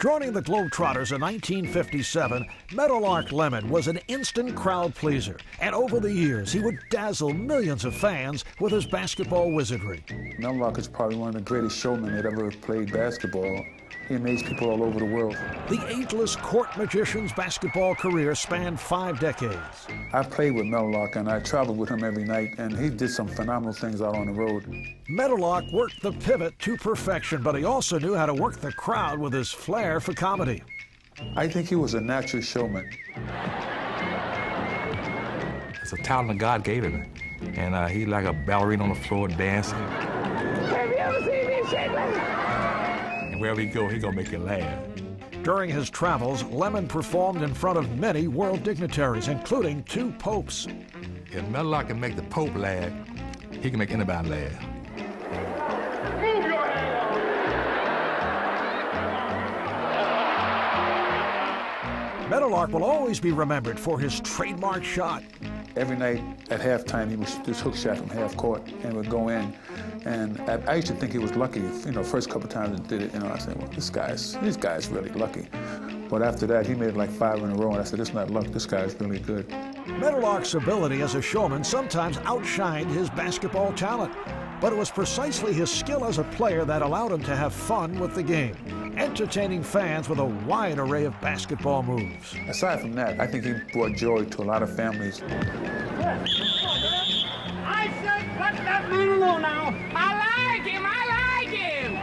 Joining the Globetrotters in 1957, Meadowlark Lemon was an instant crowd pleaser, and over the years he would dazzle millions of fans with his basketball wizardry. Meadowlark is probably one of the greatest showmen that ever played basketball. He amazed people all over the world. The ageless court magician's basketball career spanned five decades. I played with Meadowlark and I traveled with him every night, and he did some phenomenal things out on the road. Meadowlark worked the pivot to perfection, but he also knew how to work the crowd with his flair for comedy. I think he was a natural showman. It's a talent that God gave him, and uh, he like a ballerina on the floor dancing. Have you ever seen me shake And wherever he go, he gonna make you laugh. During his travels, Lemon performed in front of many world dignitaries, including two popes. If Meadowlark can make the Pope laugh, he can make anybody laugh. Meadowlark will always be remembered for his trademark shot. Every night at halftime, he would shoot this hook shot from half court and would go in. And I, I used to think he was lucky. You know, first couple times he did it, you know, I said, well, this guy's, this guy's really lucky. But after that, he made like five in a row, and I said, it's not luck, this guy's really good. Meadowlark's ability as a showman sometimes outshined his basketball talent, but it was precisely his skill as a player that allowed him to have fun with the game, entertaining fans with a wide array of basketball moves. Aside from that, I think he brought joy to a lot of families. I said cut that man alone now. I like him, I like him.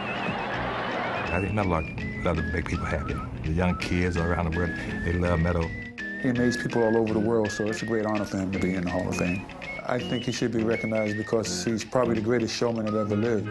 I think Meadowlark love to make people happy. The young kids around the world, they love Meadow. He amazed people all over the world, so it's a great honor for him to be in the Hall of Fame. I think he should be recognized because he's probably the greatest showman that ever lived.